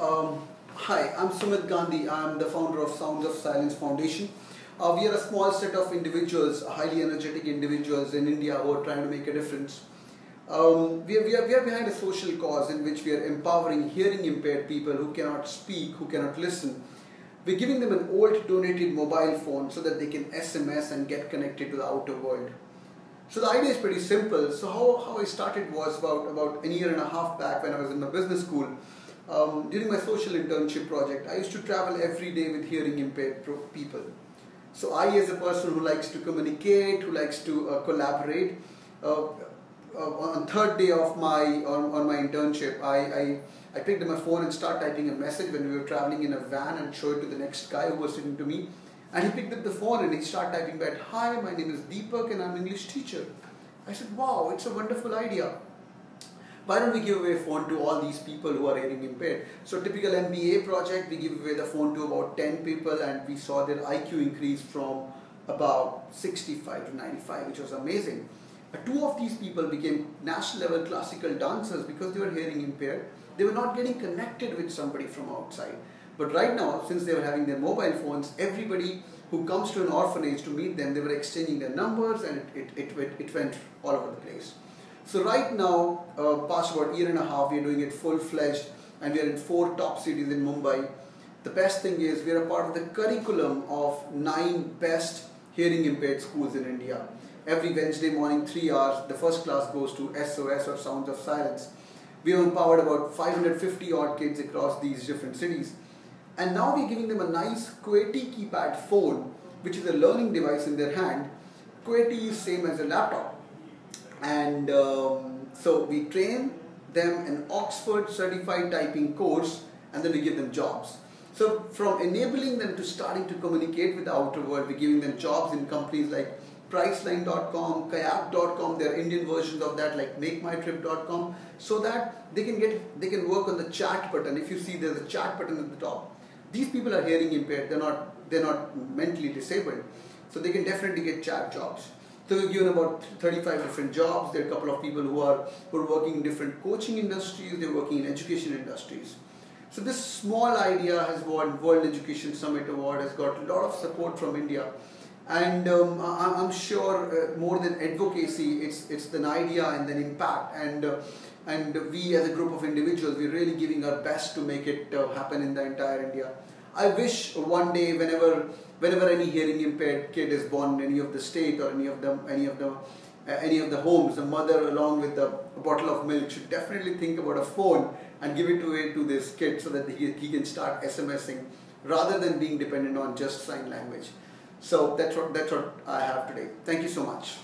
Um, hi, I'm Sumit Gandhi. I'm the founder of Sounds of Silence Foundation. Uh, we are a small set of individuals, highly energetic individuals in India who are trying to make a difference. Um, we, are, we, are, we are behind a social cause in which we are empowering hearing impaired people who cannot speak, who cannot listen. We're giving them an old donated mobile phone so that they can SMS and get connected to the outer world. So the idea is pretty simple. So how, how I started was about, about a year and a half back when I was in my business school. Um, during my social internship project, I used to travel every day with hearing impaired people. So I, as a person who likes to communicate, who likes to uh, collaborate, uh, uh, on third day of my on, on my internship, I, I, I picked up my phone and started typing a message when we were traveling in a van and showed it to the next guy who was sitting to me. And he picked up the phone and he started typing back, Hi, my name is Deepak and I'm an English teacher. I said, Wow, it's a wonderful idea. Why don't we give away a phone to all these people who are hearing impaired? So typical MBA project, we give away the phone to about 10 people and we saw their IQ increase from about 65 to 95, which was amazing. But two of these people became national level classical dancers because they were hearing impaired. They were not getting connected with somebody from outside. But right now, since they were having their mobile phones, everybody who comes to an orphanage to meet them, they were exchanging their numbers and it, it, it, it went all over the place. So right now, uh, past about year and a half, we are doing it full-fledged and we are in four top cities in Mumbai. The best thing is we are a part of the curriculum of nine best hearing impaired schools in India. Every Wednesday morning, three hours, the first class goes to SOS or Sounds of Silence. We have empowered about 550 odd kids across these different cities. And now we're giving them a nice QWERTY keypad phone, which is a learning device in their hand. QWERTY is same as a laptop. And um, so we train them an Oxford certified typing course and then we give them jobs. So from enabling them to starting to communicate with the outer world, we're giving them jobs in companies like Priceline.com, Kayak.com, there are Indian versions of that like MakeMyTrip.com, so that they can get they can work on the chat button. If you see there's a chat button at the top, these people are hearing impaired. They're not they're not mentally disabled, so they can definitely get chat jobs. So we've given about 35 different jobs. There are a couple of people who are who are working in different coaching industries. They're working in education industries. So this small idea has won World Education Summit Award. Has got a lot of support from India, and um, I'm sure uh, more than advocacy, it's it's an idea and then impact and. Uh, and we as a group of individuals, we're really giving our best to make it uh, happen in the entire India. I wish one day, whenever whenever any hearing impaired kid is born in any of the state or any of the any of the uh, any of the homes, the mother along with a, a bottle of milk should definitely think about a phone and give it away to this kid so that he, he can start SMSing rather than being dependent on just sign language. So that's what that's what I have today. Thank you so much.